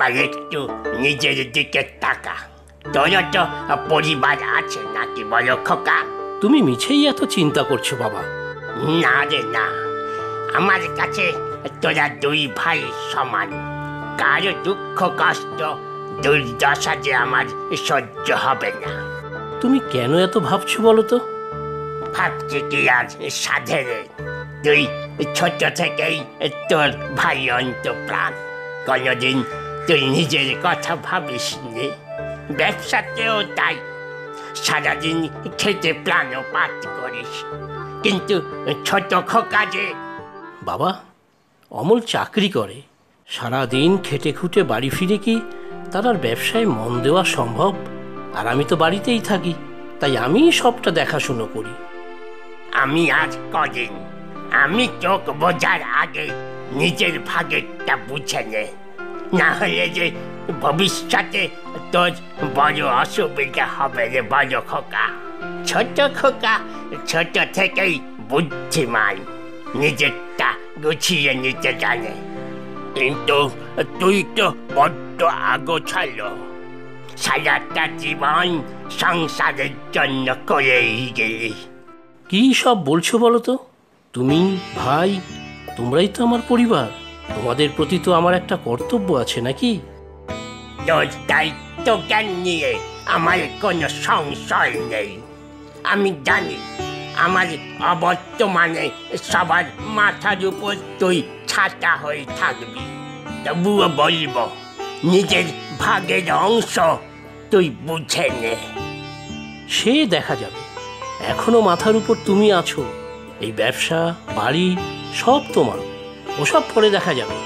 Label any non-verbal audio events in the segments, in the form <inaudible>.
এবার একটু নিজের দিকে তাকা। তোরও তো পরিবার আছে নাকি বলো খোকা? তুমি মিছেই এত চিন্তা করছ বাবা। না রে না। আমার কাছে তোরা দুই ভাই সমান। কারও দুঃখ কষ্ট দুর্দশা যে আমার সহ্য হবে না। তুমি কেন এত ভাবছ বলো তো? ভাবছি কি আর সাধেরে তুই ছোট থেকেই তোর ভাই অন্ত প্রাণ কোনোদিন তুই নিজের কথা ভাবিস নি। ব্যবসাতেও তাই। সারাদিন খেতে প্রাণপাত করিস। কিন্তু ছোট খোকা যে বাবা অমল চাকরি করে। সারা দিন খেটে খুঁটে বাড়ি ফিরে কি তার আর ব্যবসায় মন দেওয়া সম্ভব? আর আমি তো বাড়িতেই থাকি তাই আমি সবটা দেখাশুনো করি। আমি আজ কদিন আমি চোখ বোঝার আগে নিজের ভাগেরটা বুঝে নে। না হলে যে ভবিষ্যতে তোর বড় অসুবিধা হবে রে বড় খোকা। ছোট খোকা, ছোট থেকেই বুদ্ধিমান, নিজেরটা গুছিয়ে নিতে জানে। কিন্তু তুই তো বড্ড আগোছালো। সারাটা জীবন সংসারের জন্য করেই গেলি। কি সব বলছো বলো তো? তুমি, ভাই, তোমরাই তো আমার পরিবার। তোমাদের প্রতি তো আমার একটা কর্তব্য আছে নাকি? দায়িত্ব জ্ঞান নিয়ে আমার কোনো সংশয় নেই? আমি জানি আমার অবর্তমানে সবার মাথার উপর তুই ছাতা হয়ে থাকবি। তবুও বলব নিজের ভাগের অংশ তুই বুঝে নে। সে দেখা যাবে। এখনও মাথার উপর তুমি আছো। এই ব্যবসা বাড়ি সব তোমার। ওসব পরে দেখা যাবে।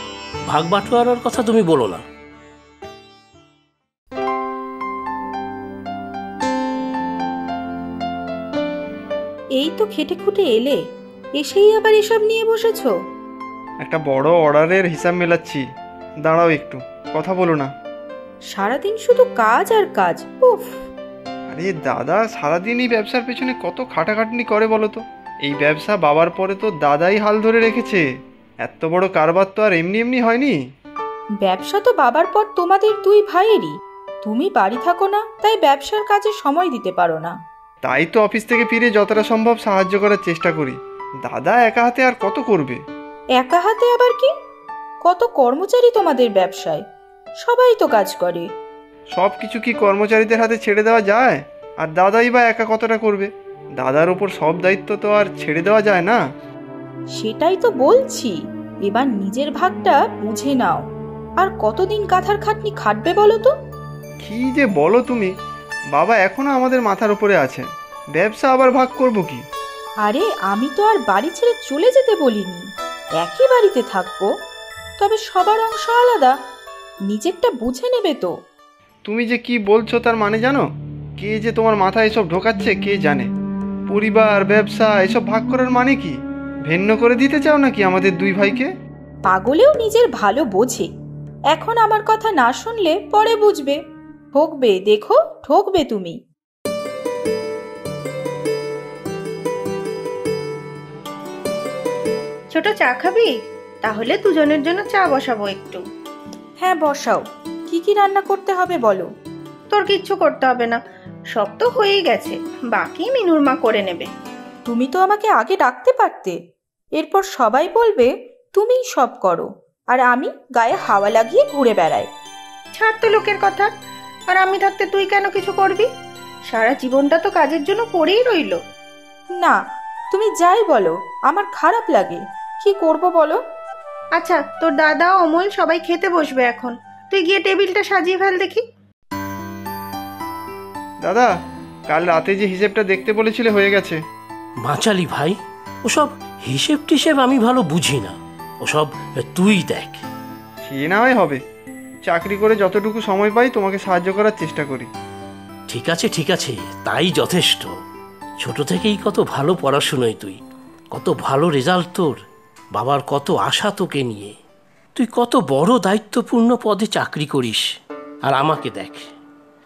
ভাগ বাটোয়ারার কথা তুমি বলো না। এই তো খেটে খুঁটে এলে এসেই আবার এসব নিয়ে বসেছো? একটা বড় অর্ডারের হিসাব মেলাচ্ছি। দাঁড়াও একটু কথা বলো না। সারাদিন শুধু কাজ আর কাজ উফ। আরে দাদা সারাদিন এই ব্যবসার পেছনে কত খাটাখাটনি করে বলো তো। এই ব্যবসা বাবার পরে তো দাদাই হাল ধরে রেখেছে। এত বড় কারবার তো আর এমনি এমনি হয়নি। ব্যবসা তো বাবার পর তোমাদের দুই ভাইয়েরই। তুমি বাড়ি থাকো না তাই ব্যবসার কাজে সময় দিতে পারো না। তাই তো অফিস থেকে ফিরে যতটা সম্ভব সাহায্য করার চেষ্টা করি। দাদা একা হাতে আর কত করবে? একা হাতে আবার কি? কত কর্মচারী তোমাদের ব্যবসায়? সবাই তো কাজ করে। সব কিছু কি কর্মচারীদের হাতে ছেড়ে দেওয়া যায়? আর দাদাই বা একা কতটা করবে? দাদার ওপর সব দায়িত্ব তো আর ছেড়ে দেওয়া যায় না। সেটাই তো বলছি। এবার নিজের ভাগটা বুঝে নাও। আর কতদিন কাঁথার খাটনি খাটবে বলো তো? কি যে বলো তুমি। বাবা এখনও আমাদের মাথার উপরে আছেন ব্যবসা আবার ভাগ করব কি? আরে আমি তো আর বাড়ি ছেড়ে চলে যেতে বলিনি। একই বাড়িতে থাকব। তবে সবার অংশ আলাদা। নিজেরটা বুঝে নেবে তো। তুমি যে কি বলছো তার মানে জানো? কে যে তোমার মাথায় এসব ঢোকাচ্ছে কে জানে। পরিবার ব্যবসা এসব ভাগ করার মানে কি? ভিন্ন করে দিতে চাও নাকি আমাদের দুই ভাইকে? পাগলেও নিজের ভালো বোঝে। এখন আমার কথা না শুনলে পরে বুঝবে। ঠকবে দেখো ঠকবে তুমি। ছোট চা খাবি? তাহলে দুজনের জন্য চা বসাবো একটু। হ্যাঁ বসাও। কি কি রান্না করতে হবে বলো? তোর কিচ্ছু করতে হবে না। সব তো হয়েই গেছে। বাকি মিনুর মা করে নেবে। তুমি তো আমাকে আগে ডাকতে পারতে। এরপর সবাই বলবে তুমিই সব করো। আর আমি গায়ে হাওয়া লাগিয়ে ঘুরে বেড়াই। ছাড় তো লোকের কথা। আর আমি থাকতে তুই কেন কিছু করবি? সারা জীবনটা তো কাজের জন্য পড়েই রইল। না তুমি যাই বলো আমার খারাপ লাগে। কি করব বলো? আচ্ছা তোর দাদা অমল সবাই খেতে বসবে এখন। তুই গিয়ে টেবিলটা সাজিয়ে ফেল দেখি। দাদা কাল রাতে যে হিসেবটা দেখতে বলেছিলে হয়ে গেছে। বাঁচালি ভাই ওসব হিসেব টিসেব আমি ভালো বুঝি না। ওসব তুই দেখ। সে না হয় হবে। চাকরি করে যতটুকু সময় পাই তোমাকে সাহায্য করার চেষ্টা করি। ঠিক আছে ঠিক আছে তাই যথেষ্ট। ছোট থেকেই কত ভালো পড়াশুনোয় তুই। কত ভালো রেজাল্ট তোর। বাবার কত আশা তোকে নিয়ে। তুই কত বড় দায়িত্বপূর্ণ পদে চাকরি করিস। আর আমাকে দেখ।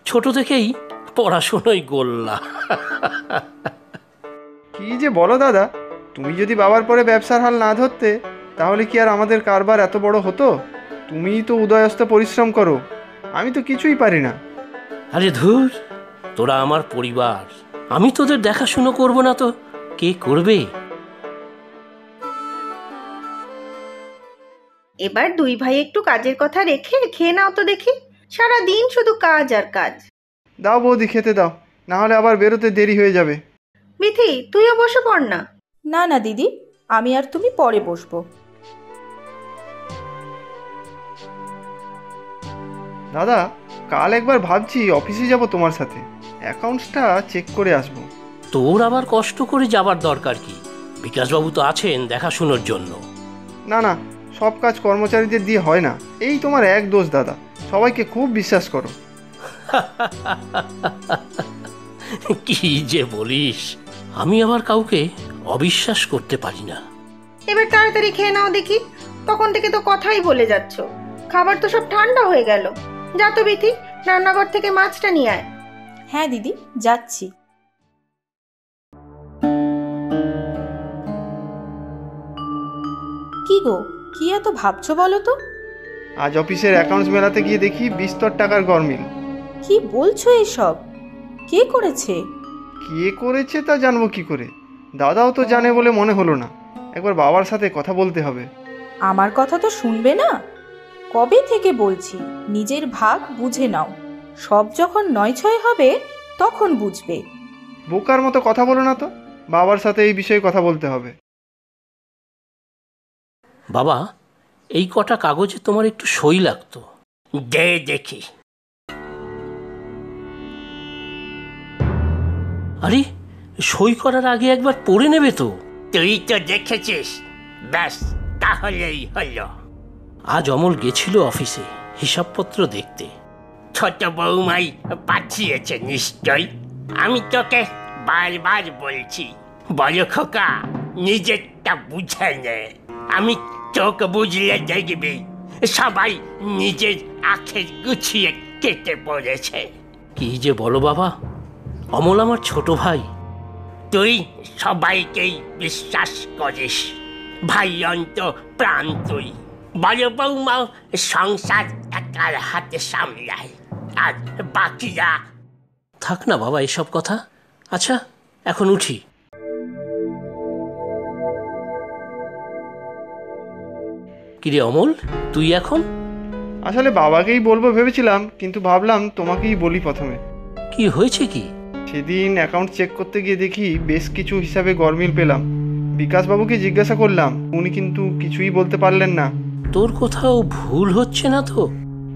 ছোট থেকেই পড়াশুনোই গোল্লা। <laughs> কি যে বলো দাদা? তুমি যদি বাবার পরে ব্যবসার হাল না ধরতে তাহলে কি আর আমাদের কারবার এত বড় হতো? তুমিই তো উদয়স্ত পরিশ্রম করো। আমি তো কিছুই পারি না। আরে ধুর তোরা আমার পরিবার। আমি তোদের দেখাশুনো করব না তো। কে করবে? এবার দুই ভাই একটু কাজের কথা রেখে খেয়ে নাও তো দেখি। সারা দিন শুধু কাজ আর কাজ। দাও বৌদি খেতে দাও। না হলে আবার বেরোতে দেরি হয়ে যাবে। বিথি তুইও বসে পড় না। না না দিদি আমি আর তুমি পরে বসবো। দাদা কাল একবার ভাবছি অফিসে যাব তোমার সাথে। অ্যাকাউন্টসটা চেক করে আসব। তোর আবার কষ্ট করে যাবার দরকার কি? বিকাশবাবু তো আছেন দেখাশুনোর জন্য। না না সব কাজ কর্মচারীদের দিয়ে হয় না। এই তোমার এক দোষ দাদা। সবাইকে খুব বিশ্বাস করো। <laughs> কি যে বলিস। আমি আবার কাউকে অবিশ্বাস করতে পারি না। এবার তাড়াতাড়ি খেয়ে নাও দেখি। তখন থেকে তো কথাই বলে যাচ্ছ। খাবার তো সব ঠান্ডা হয়ে গেল। যা তো বিথি রান্নাঘর থেকে মাছটা নিয়ে আয়। হ্যাঁ দিদি যাচ্ছি। কি গো কি এত ভাবছ বলো তো? আজ অফিসের অ্যাকাউন্টস মেলাতে গিয়ে দেখি বিস্তর টাকার গরমিল। কি বলছো এসব? কে করেছে? কে করেছে তা জানব কি করে? দাদাও তো জানে বলে মনে হলো না। একবার বাবার সাথে কথা বলতে হবে। আমার কথা তো শুনবে না? কবে থেকে বলছি? নিজের ভাগ বুঝে নাও। সব যখন নয় ছয় হবে তখন বুঝবে। বোকার মতো কথা বলো না তো। বাবার সাথে এই বিষয়ে কথা বলতে হবে। বাবা এই কটা কাগজে তোমার একটু সই লাগতো। দে দেখি। আরে সই করার আগে একবার পড়ে নেবে তো। তুই তো দেখেছিস। ব্যাস তাহলেই হলো। আজ অমল গেছিল অফিসে হিসাবপত্র দেখতে। ছোট বৌমাই পাঠিয়েছে নিশ্চয়। আমি তোকে বারবার বলছি বড় খোকা নিজেরটা বুঝে নে। আমি চোখ বুঝলে দেখবি সবাই নিজের আখের গুছিয়ে কেটে পড়েছে। কি যে বলো বাবা অমল আমার ছোট ভাই। তুই সবাইকেই বিশ্বাস করিস। ভাই অন্ত প্রাণ তুই। বড় বৌমাও সংসার একার হাতে সামলায়। আর বাকিরা থাক না বাবা এসব কথা। আচ্ছা এখন উঠি। কিরে অমল তুই এখন? আসলে বাবাকেই বলব ভেবেছিলাম কিন্তু ভাবলাম তোমাকেই বলি প্রথমে। কি হয়েছে কি? সেদিন অ্যাকাউন্ট চেক করতে গিয়ে দেখি বেশ কিছু হিসাবে গরমিল পেলাম। বিকাশবাবুকে জিজ্ঞাসা করলাম উনি কিন্তু কিছুই বলতে পারলেন না। তোর কোথাও ভুল হচ্ছে না তো?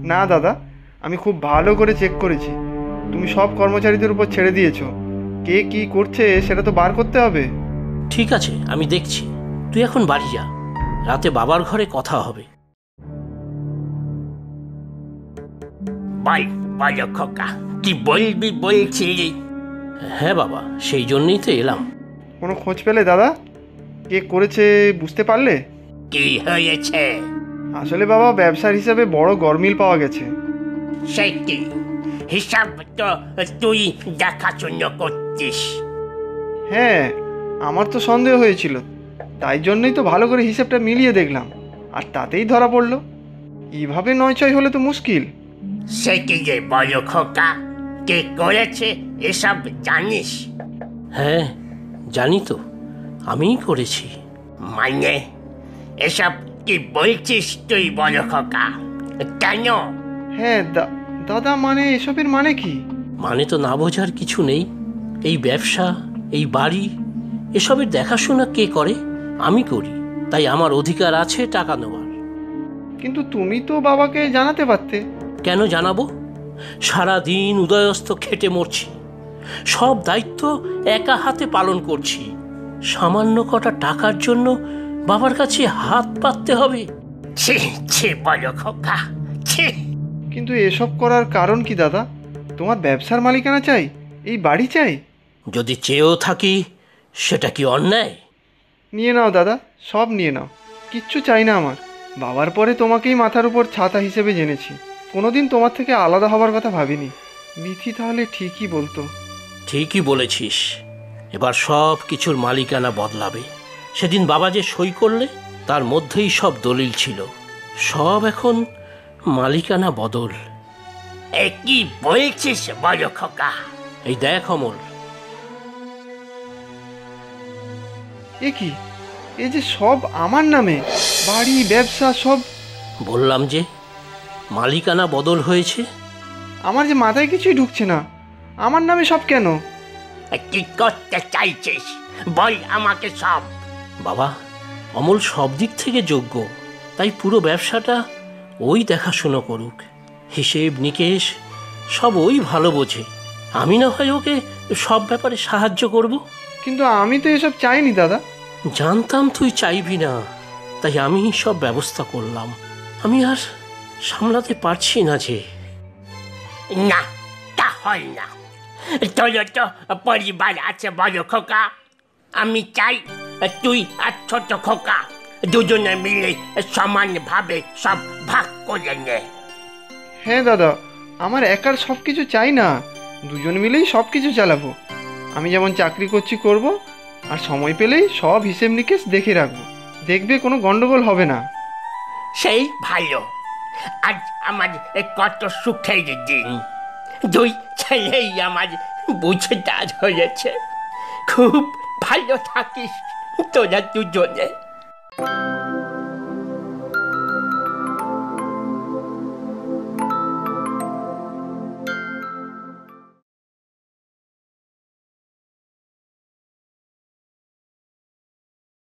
না দাদা আমি খুব ভালো করে চেক করেছি। তুমি সব কর্মচারীদের উপর ছেড়ে দিয়েছ। কে কি করছে সেটা তো বার করতে হবে। ঠিক আছে আমি দেখছি। তুই এখন বাড়ি যা। রাতে বাবার ঘরে কথা হবে। বড় খোকা কি বলবি বলছিলি হ্যাঁ বাবা সেই জন্যই তো এলাম। কোনো খোঁজ পেলে দাদা? কে করেছে বুঝতে পারলে? কি হয়েছে? আসলে বাবা ব্যবসার হিসাবে বড় গরমিল পাওয়া গেছে। সে কি? হিসাব তো তুই দেখাশুনো করতিস হ্যাঁ আমার তো সন্দেহ হয়েছিল। তাই জন্যই তো ভালো করে হিসেবটা মিলিয়ে দেখলাম। আর তাতেই ধরা পড়ল। এইভাবে নয় ছয় হলে তো মুশকিল। সে কি যে বড় খোকা? কে করেছে এসব জানিস? হ্যাঁ জানি তো। আমিই করেছি। মানে এসব কি বলছিস তুই বড় খোকা? কেন? হ্যাঁ দা- দাদা মানে এসবের মানে কি? মানে তো না বোঝার কিছু নেই। এই ব্যবসা এই বাড়ি এসবের দেখাশোনা কে করে? আমি করি। তাই আমার অধিকার আছে টাকা নেওয়ার। কিন্তু তুমি তো বাবাকে জানাতে পারতে। কেন জানাব? সারা দিন উদয়স্ত খেটে মরছি। সব দায়িত্ব একা হাতে পালন করছি। সামান্য কটা টাকার জন্য বাবার কাছে হাত পাততে হবে। ছি ছি বড় খোকা ছি। কিন্তু এসব করার কারণ কি দাদা? তোমার ব্যবসার মালিকানা চাই? এই বাড়ি চাই? যদি চেয়েও থাকি সেটা কি অন্যায়? নিয়ে নাও দাদা সব নিয়ে নাও। কিচ্ছু চাই না আমার। বাবার পরে তোমাকেই মাথার উপর ছাতা হিসেবে জেনেছি। কোনোদিন তোমার থেকে আলাদা হবার কথা ভাবিনি। মিথি তাহলে ঠিকই বলতো। ঠিকই বলেছিস। এবার সব কিছুর মালিকানা বদলাবে। সেদিন বাবা যে সই করলে তার মধ্যেই সব দলিল ছিল। সব এখন মালিকানা বদল। এ কি বলছিস বড় খোকা? এই দেখ অমল। এ কি? এ যে সব আমার নামে? বাড়ি ব্যবসা সব বললাম যে মালিকানা বদল হয়েছে? আমার যে মাথায় কিছুই ঢুকছে না। আমার নামে সব কেন? কি করতে চাইছিস? বল আমাকে সব। বাবা অমল সব দিক থেকে যোগ্য তাই পুরো ব্যবসাটা ওই দেখাশুনো করুক। হিসেব নিকেশ সব ওই ভালো বোঝে। আমি না হয় ওকে সব ব্যাপারে সাহায্য করব? কিন্তু আমি তো এসব চাইনি দাদা। জানতাম তুই চাইবি না তাই আমি সব ব্যবস্থা করলাম। আমি আর সামলাতে পারছি না যে। না তা হয় না। তোর তো পরিবার আছে বড় খোকা। আমি চাই তুই আর ছোট খোকা দুজনে মিলে সমানভাবে সব ভাগ করে নে। হ্যাঁ দাদা আমার একার সব কিছু চাই না। দুজন মিলেই সব কিছু চালাবো। আমি যেমন চাকরি করছি করব আর সময় পেলেই সব হিসেব নিকেশ দেখে রাখব। দেখবে কোনো গন্ডগোল হবে না। সেই ভালো। আজ আমার কত সুখের দিন। দুই ছেলেই আমার বুঝে বুঝদার হয়েছে। খুব ভালো থাকিস তোরা দুজনে।